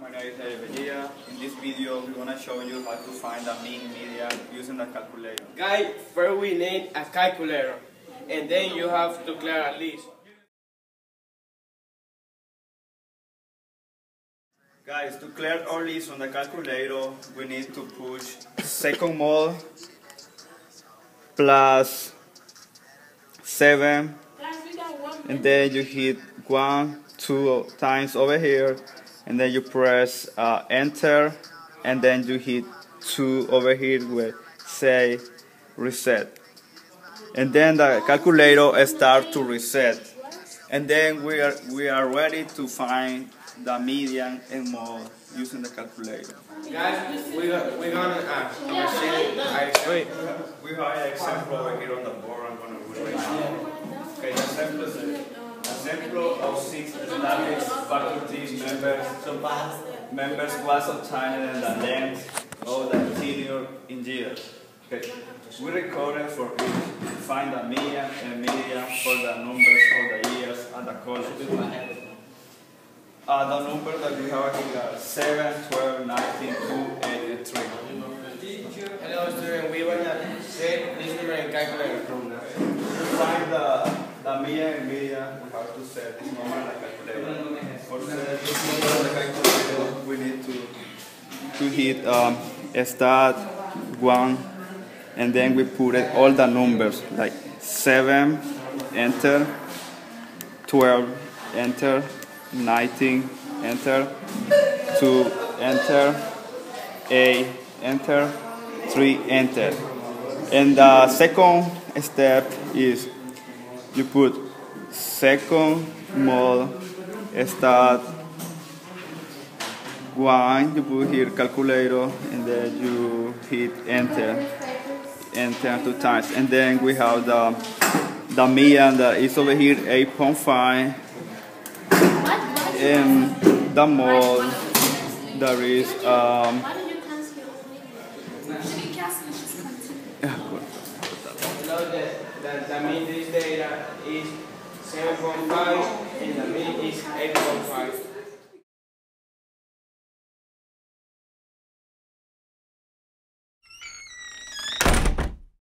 My name is Eric In this video, we're gonna show you how to find the mean media using the calculator. Guys, first we need a calculator, and then you have to clear a list. Guys, to clear our list on the calculator, we need to push second mole plus 7 and then you hit 1, 2 times over here and then you press uh, enter and then you hit 2 over here where say reset and then the calculator start to reset and then we are we are ready to find the median and mode using the calculator. Guys, we got, we're gonna uh, machine. I wait. We have an example over here on the board. I'm gonna read right now. Okay, the example is example of six established faculty members. Members class of China and the length of the tenure in years. Okay, we recorded for each. Find the median and median for the numbers of the years at the college. Uh, the number that we have here are 7, 12, 19, 2, 8, 3. Hello, student. We wanna set this number in calculator. To find the, the and median, we have to set this number in the calculator. For this number calculator, we need to, to hit um, STAT 1 and then we put it, all the numbers like 7, enter, 12, enter, 19, enter, 2, enter, 8, enter, 3, enter. And the second step is you put second mode, STAT, 1, you put here calculator, and then you hit enter, enter two times. And then we have the, the median that is over here, 8.5 and the mall there is um the, mean this data is 7.5 and the mean is 8.5.